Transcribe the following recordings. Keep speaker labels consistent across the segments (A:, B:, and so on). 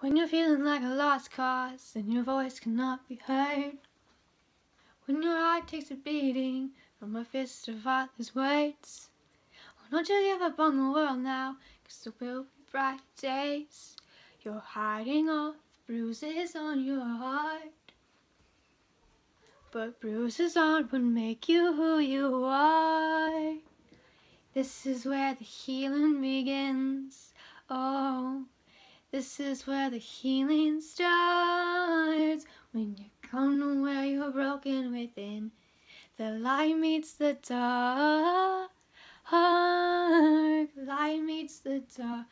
A: When you're feeling like a lost cause and your voice cannot be heard. When your heart takes a beating from a fist of heartless words. Oh, don't you give up on the world now, cause there will be bright days. You're hiding all the bruises on your heart. But bruises aren't what make you who you are. This is where the healing begins. Oh. This is where the healing starts. When you come to where you're broken within The light meets the dark. Light meets the dark.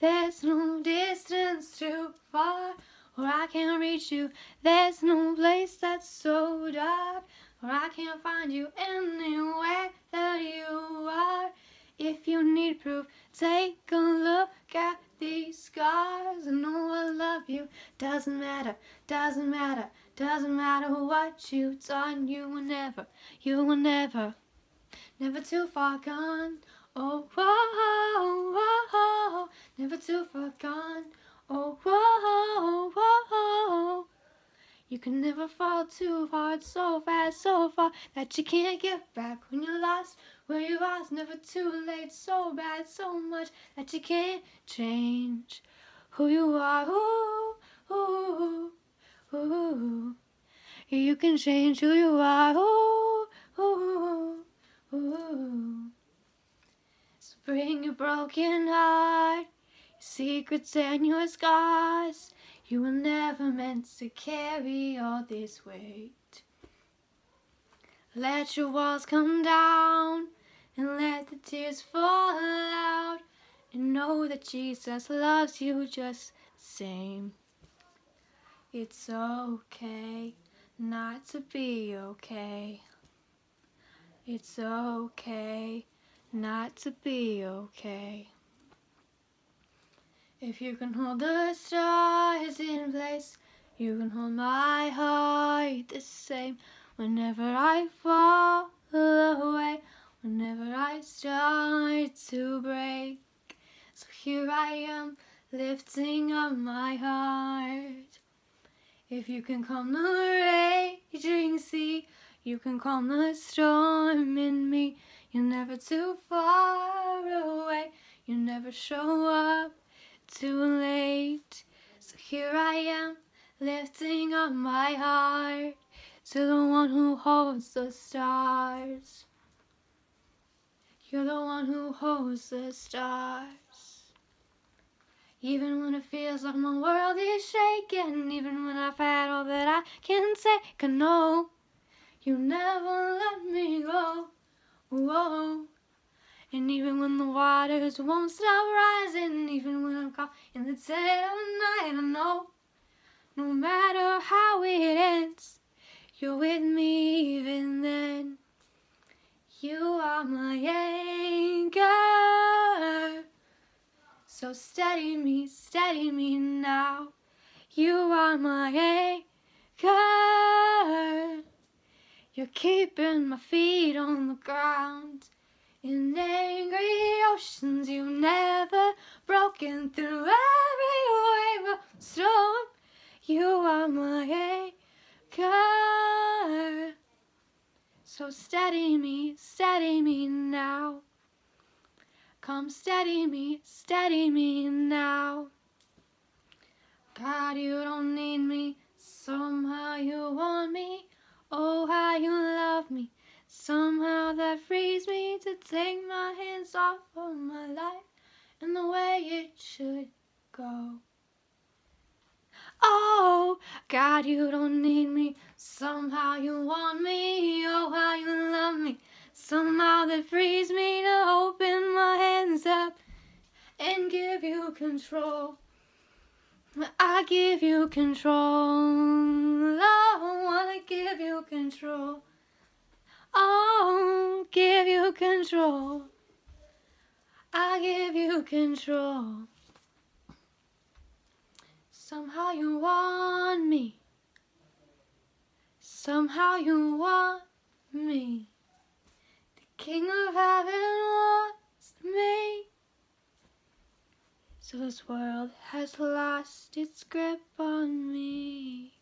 A: There's no distance too far where I can't reach you. There's no place that's so dark where I can't find you anywhere that you are if you need proof, take a look at these scars. I know I love you. Doesn't matter, doesn't matter, doesn't matter what you've done. You were never, you were never, never too far gone. Oh, whoa, whoa, never too far gone. Oh, whoa, whoa. You can never fall too hard, so fast, so far that you can't get back when you're lost. Where you are never too late, so bad, so much that you can't change who you are. Ooh, ooh, ooh. You can change who you are. Ooh, ooh, ooh. So bring your broken heart, your secrets and your scars. You were never meant to carry all this weight. Let your walls come down and let the tears fall out and know that Jesus loves you just the same. It's okay not to be okay. It's okay not to be okay. If you can hold the stars in place, you can hold my heart the same. Whenever I fall away, whenever I start to break. So here I am, lifting up my heart. If you can calm the raging sea, you can calm the storm in me. You're never too far away, you never show up too late. So here I am, lifting up my heart to the one who holds the stars. You're the one who holds the stars. Even when it feels like my world is shaking, even when I've had all that I can take, I know you never let me go. Whoa. And even when the waters won't stop rising, even when I'm caught in the dead of night, I know no matter how it ends, you're with me even then. You are my anchor. So steady me, steady me now. You are my anchor. You're keeping my feet on the ground. In angry oceans, you've never broken through every wave of storm. You are my anchor. So steady me, steady me now. Come steady me, steady me now. God, you don't need me, somehow you want me. Oh, how you love me, somehow take my hands off of my life and the way it should go. Oh, God, you don't need me, somehow you want me. Oh, how you love me, somehow that frees me to open my hands up and give you control. I give you control. Oh, I wanna give you control. Oh, control. I give you control. Somehow you want me. Somehow you want me. The King of Heaven wants me. So this world has lost its grip on me.